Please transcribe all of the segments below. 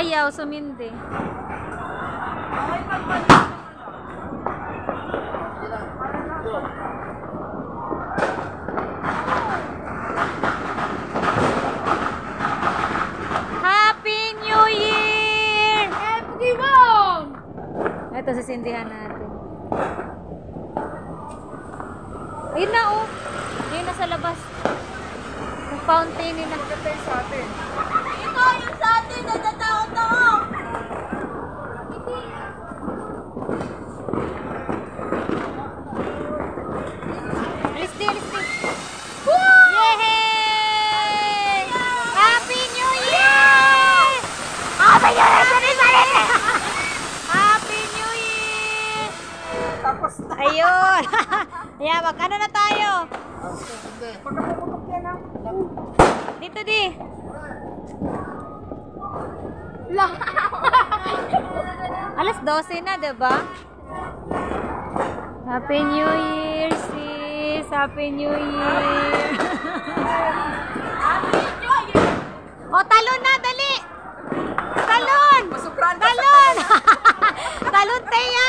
Ayaw, sumindi. Okay, pagbalik. Happy New Year! Happy Mom! Ito, sisindihan natin. Ayun na, oh. Ayun na sa labas. Yung fountain nila. Maganda yung sa atin. Atin. Alis di, alis di. Yay! Happy New Year! Happy New Year! Sorry, sorry! Happy New Year! Tapos na. Ayun! Ayan, na tayo? Pagkapuputok yan ah. Dito di. Alas 12 na, 'di ba? Happy New Year, sis! Happy New Year! o, talon na, dali! Talon! Masukran ka sa Talon! talon, Teya!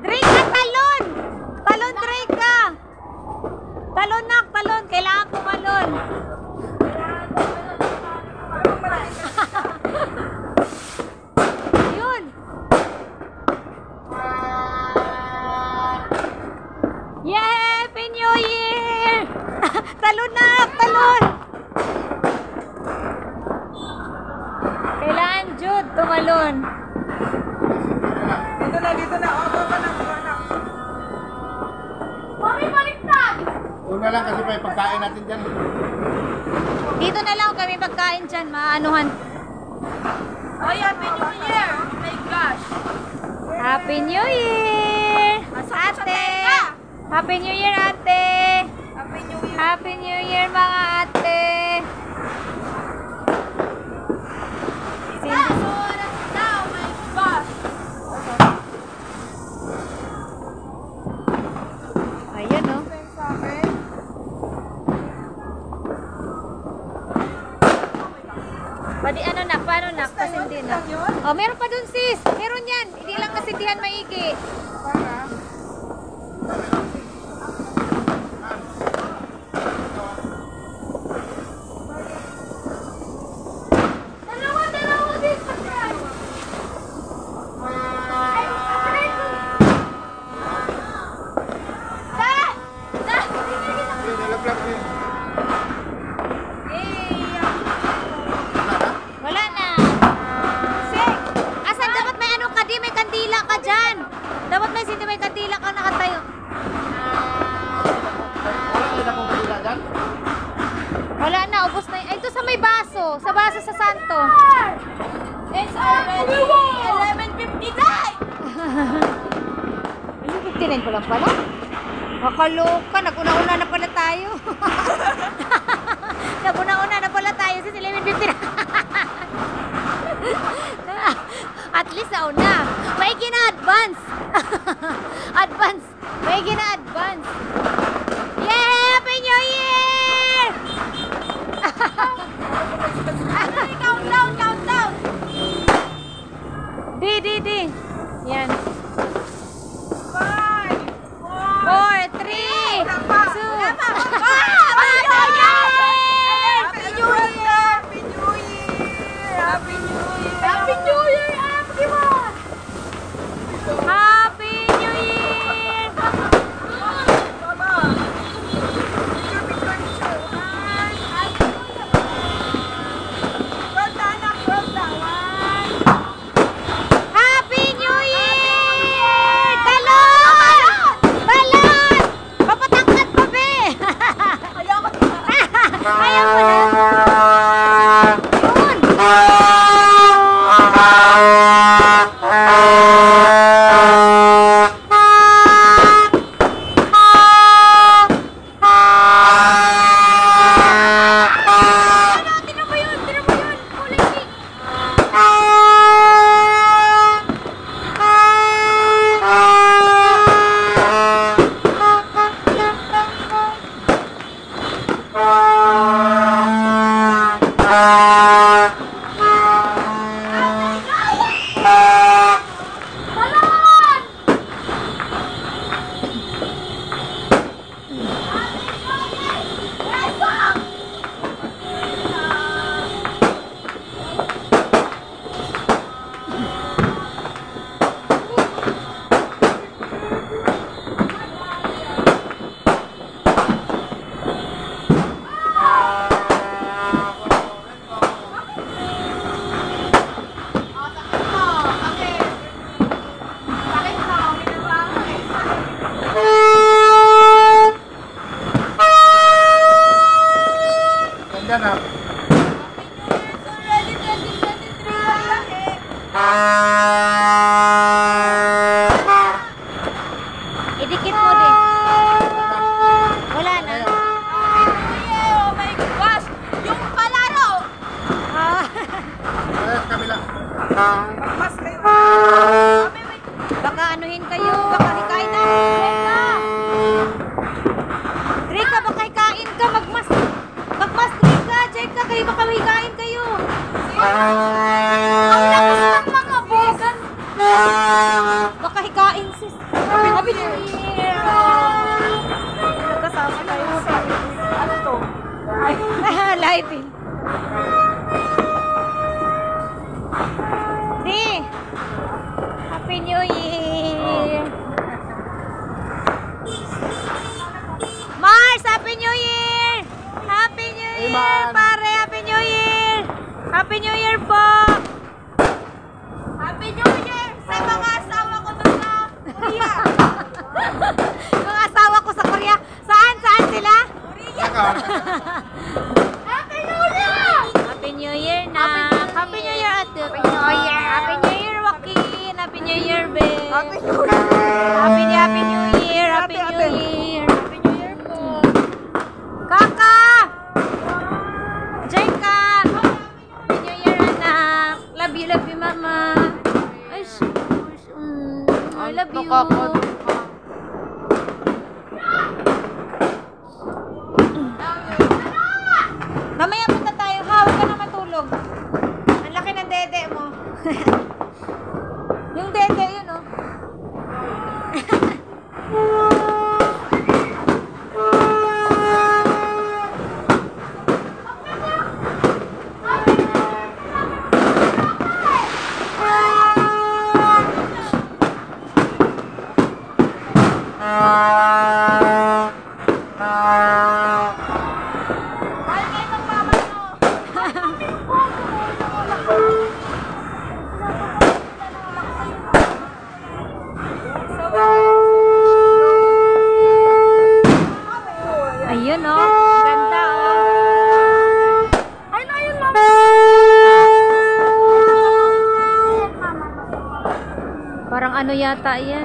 Drink ka, talon! Talon, drink ka! Talon, nak, talon! Kailangan kumalon! Yun! Yeah! Happy New Year! talon na! Talon! Kailangan, Jude, tumalon. Dito na, dito na. O, baba na, baba na. Mami, baliktad! Una lang kasi may pagkain natin dyan. Dito na lang kami pagkain dyan, maanuhan. Ay, Happy New Year! Oh my gosh! Happy New Year! Ate! Happy New Year, ate! Happy New Year. Happy New Year, mga ate! Isa! Oras na! Oh my gosh! Ayan, oh. Ito yung sa akin. Pwede ano na, paano na? Pasindi na. Oh, meron pa dun, sis. Meron yan. Hindi lang kasindihan maigi. Baso. Sa baso sa santo. It's already 11.59! Ay, 59 pa lang pala. Makaloka, naguna-una na pala tayo. naguna-una na pala tayo sa 11.50 At least nauna. May gina-advance. advance. May gina-advance. Happy Ganda Idikit mo din. Wala na. Oh my gosh! Yung palaro! Ah, Kaya sa kabila. Magmas kayo. Kami baka anuhin kayo. Baka hikain na. Trika! Trika, baka hikain ka. Magmas. Magmas, Trika. Trika, kayo baka hikain kayo. Ang Year, pare. Happy New Year. Happy New Year po. Happy New Year sa mga asawa ko doon sa Korea! Mga asawa ko sa Korea. Saan? Saan sila? Saka. Happy New Year! Happy New Year na. Happy New Year, ate. Happy New Year. Happy New Year, Joaquin. Happy New Year, babe. Happy New Year! Happy, Mamaya Parang ano yata yan.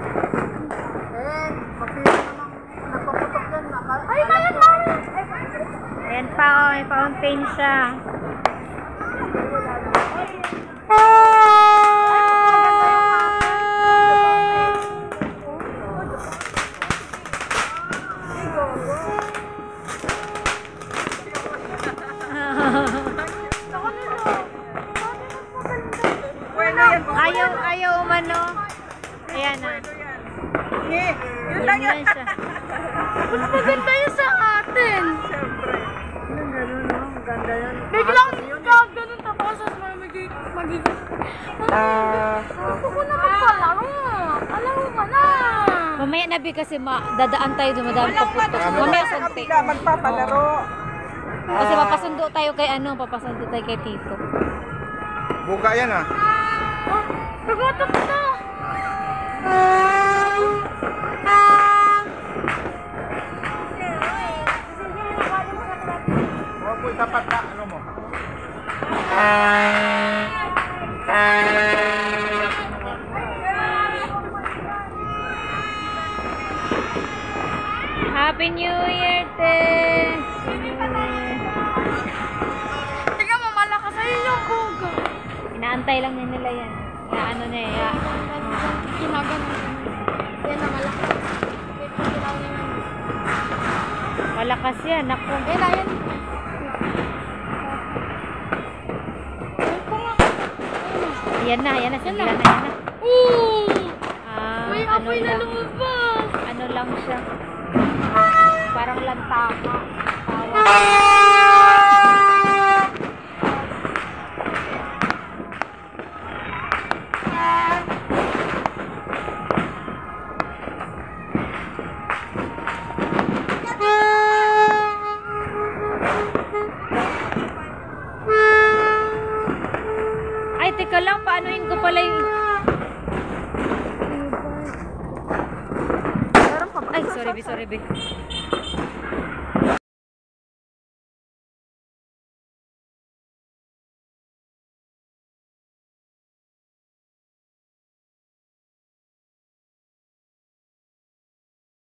Nila yan. Eh, makita namang nagpaputok yan. Naka, Ay, Ayan pa, oh, may fountain siya. Ayaw, ayaw umano. Ayan na. Eh, yun lang siya. Mas maganda yun sa atin. Yung gano'n, no? Ang ganda yan. Biglang gaganon tapos may magiging... magiging... Gusto ko na magpalaro. Alam mo ka na. Mamaya na bi kasi dadaan tayo dumadaan pa putok. Mamaya santi. magpapalaro. Kasi papasundo tayo kay ano, papasundo tayo kay Tito. Buka yan ah. Nagutom na. Itapat na, ano mo? Happy New Year, te! Tingnan mo, malakas sa'yo yung buga. Inaantay lang din nila yan. Ginaganon. Yan na malakas. Wait, pagkinaw na yan. Malakas yan, naku. Eh, na yan. Ay, ko nga. Yan na, yan na, sige na, yan na. Ooh! Ah, May ano apoy na lumabas. ano lang siya. Parang lantama. Tawag. Teka lang, paanohin ko pala yung... Ay, sorry, be, sorry, be.